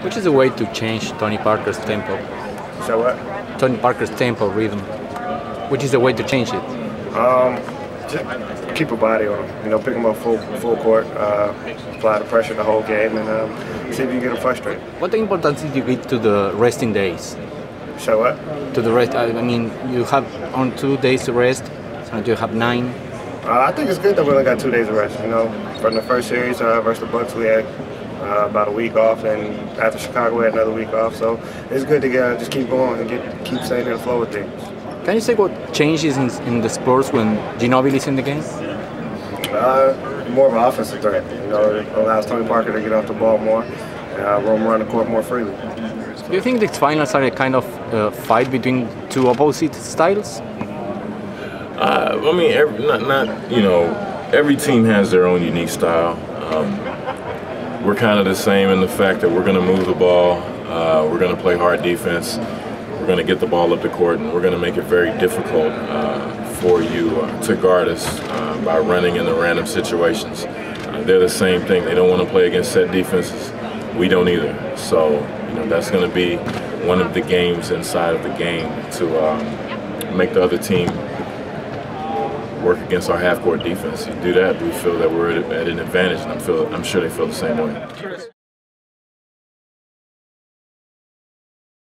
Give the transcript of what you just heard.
Which is a way to change Tony Parker's tempo? So what? Tony Parker's tempo rhythm. Which is a way to change it? Um, just keep a body on him. You know, pick him up full full court, uh, apply the pressure the whole game, and um, see if you can get him frustrated. What importance did you give to the resting days? So what? To the rest, I mean, you have on two days to rest, so you have nine. Uh, I think it's good that we only got two days of rest. You know, from the first series uh, versus the Bucks, we had uh, about a week off, and after Chicago, we had another week off. So it's good to get just keep going and get keep staying in the flow of things. Can you say what changes in, in the Spurs when Ginobili is in the game? Uh, more of an offensive threat. You know, it allows Tony Parker to get off the ball more, uh, roam around the court more freely. Do you think these finals are a kind of uh, fight between two opposite styles? Uh, I mean, every, not, not, you know, every team has their own unique style. Um, we're kind of the same in the fact that we're going to move the ball, uh, we're going to play hard defense, we're going to get the ball up the court, and we're going to make it very difficult uh, for you uh, to guard us uh, by running in the random situations. Uh, they're the same thing. They don't want to play against set defenses. We don't either. So, you know, that's going to be one of the games inside of the game to um, make the other team work against our half-court defense. You do that, we feel that we're at an advantage, and I'm, feel, I'm sure they feel the same way.